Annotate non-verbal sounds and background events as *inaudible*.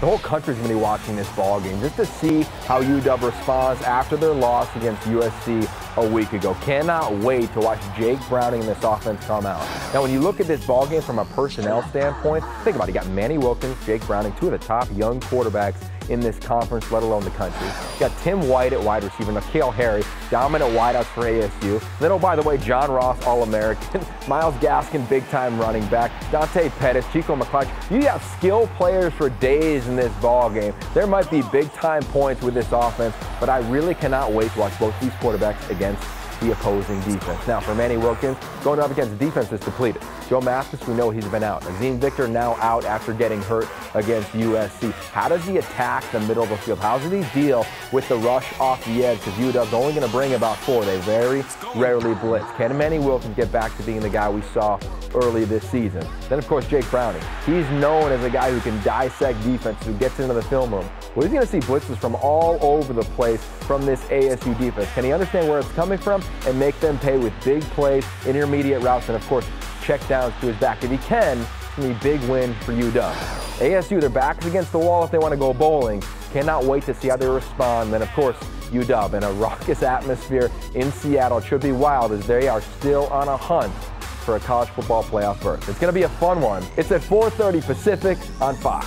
the whole country's going to be watching this ball game just to see how UW responds after their loss against USC a week ago. Cannot wait to watch Jake Browning and this offense come out. Now, when you look at this ball game from a personnel standpoint, think about it. You got Manny Wilkins, Jake Browning, two of the top young quarterbacks in this conference, let alone the country. You got Tim White at wide receiver, N'Keal Harry, dominant wideouts for ASU. Then, oh, by the way, John Ross, All-American, *laughs* Myles Gaskin, big-time running back, Dante Pettis, Chico McClatcher. You got skill players for days in this ball game. There might be big-time points with this offense, but I really cannot wait to watch both these quarterbacks against the opposing defense. Now, for Manny Wilkins, going up against defense is depleted. Joe Mathis, we know he's been out. Azeem Victor now out after getting hurt against USC. How does he attack the middle of the field? How does he deal with the rush off the edge? Because UW's only going to bring about four. They very rarely blitz. Can Manny Wilkins get back to being the guy we saw early this season? Then, of course, Jake Browning. He's known as a guy who can dissect defense, who gets into the film room. Well, he's going to see blitzes from all over the place from this ASU defense. Can he understand where it's coming from and make them pay with big plays, intermediate routes, and, of course, check downs to his back. If he can, it's going to be a big win for UW. ASU, their backs against the wall if they want to go bowling. Cannot wait to see how they respond. Then, of course, UW in a *laughs* raucous atmosphere in Seattle. Should be wild as they are still on a hunt for a college football playoff berth. It's going to be a fun one. It's at 4.30 Pacific on Fox.